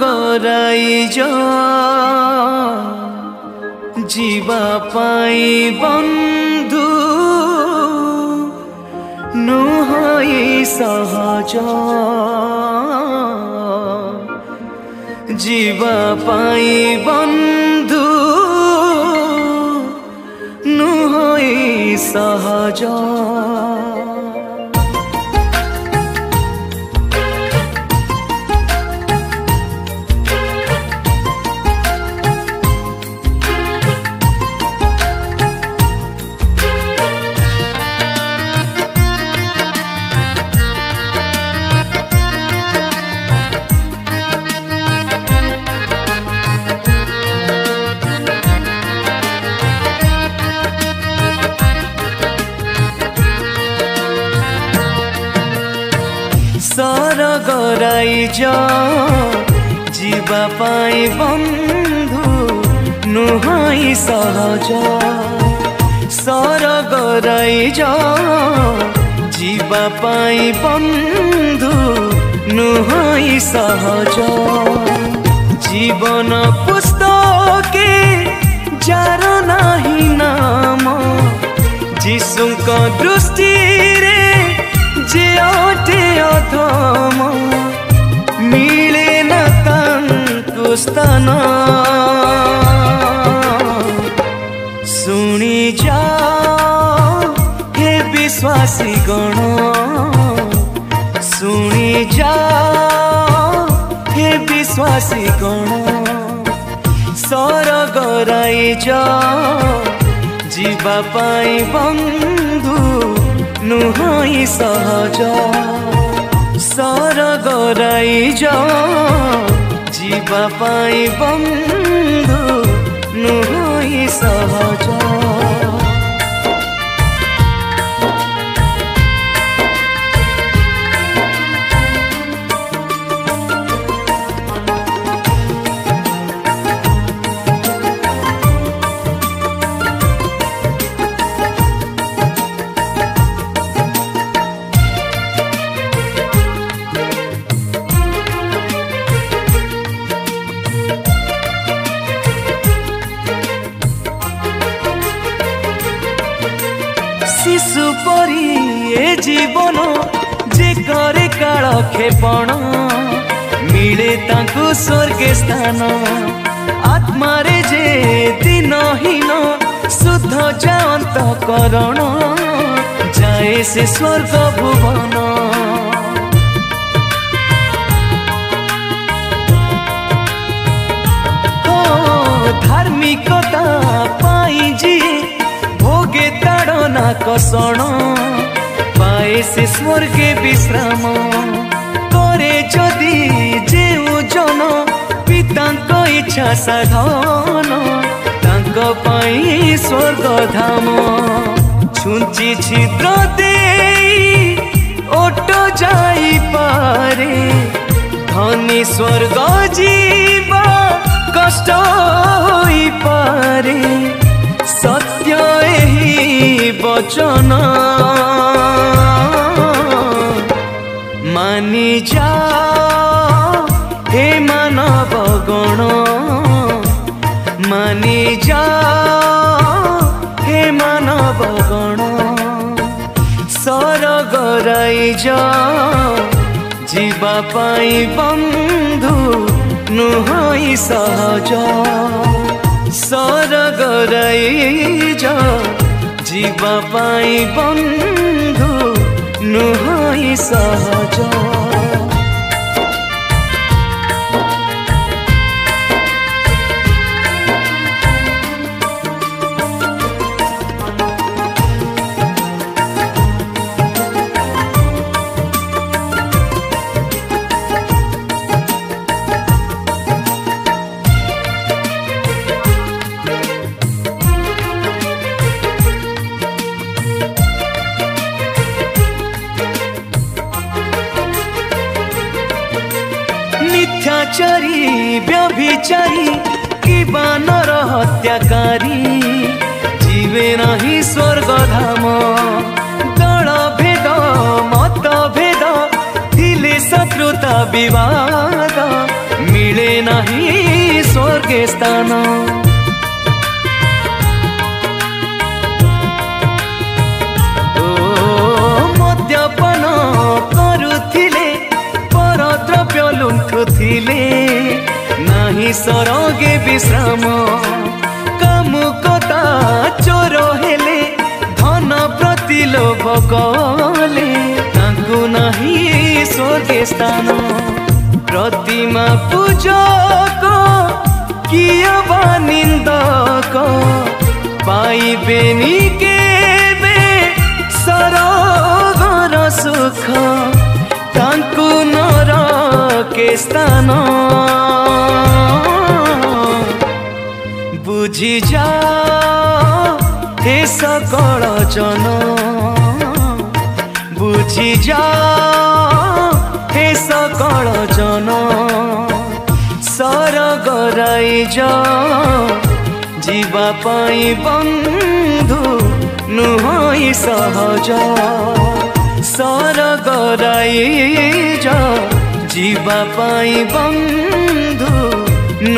গরাই জীবা পাই বন্ধু নুহাই সহজ জীবা পাই বন্ধু নুহাই সহজ गरई जीवा पाई बन्धु नुहाई होइ सहज सरो गरई जो जीवा पाई बन्धु नुहाई होइ सहज जीवन पुस्तके के नाही नाम जिसुको दृष्टि रे যে অটে অধম মিলে না তাঙ্কু স্থান শুনি যা হে বিশ্বাসী গণ শুনি যা হে বিশ্বাসী গণ ସରଗରାଇଛ ଯିବା ପାଇଁ ବନ୍ଧୁ ନୁହଁ ସହଜ ସରଗରାଇଜ ଯିବା ପାଇଁ ବନ୍ଧୁ ନୁହଁ ସହଜ শিশু পরি এ জীবন যে করে কাল ক্ষেপণ মিলে তাঁকু স্বর্গে স্থান আত্মারে যে দিনহীন শুদ্ধ যা অন্তকরণ যায় সে স্বর্গ ভুবন আকর্ষণ পায়ে সে স্বর্গে বিশ্রাম করে যদি যে ওজন পিতাঙ্ক ইচ্ছা সাধন তাঙ্ক পাই স্বর্গধাম ছুঞ্চি ছিদ্র দেই ওট যাই পারে ধনী স্বর্গ জীবা কষ্ট হই পারে সত্য এই বচন মানি যাও হে মানব গণ মানি যাও হে মানব গণ সরগরাই যাও যা পাই বন্ধু নুহই সহজ सर गराइज जीव पाई बन्धु नुहाई सहज मिथ्याचारी व्यभिचारी कि बानर हत्याकारी जीवे नहीं स्वर्ग धाम दल भेद मत भेद थिले शत्रुता विवाद मिले नहीं स्वर्गे स्थान मद्यपना दिले नहीं सरोगे विश्राम कम कता चोर हेले धन प्रति लोभ कले स्वर्गे स्थान प्रतिमा पूजक किय निंदक पाइबेनि স্থান বুঝি যাও হে সকল জন বুঝি যাও হে সকল জন ସରଗ ରାଇଜ ଯିବା ପାଇଁ ବନ୍ଧୁ ନୁହଁ ସହଜ ସରଗ ରାଇଜ जी बा पाइ बम धू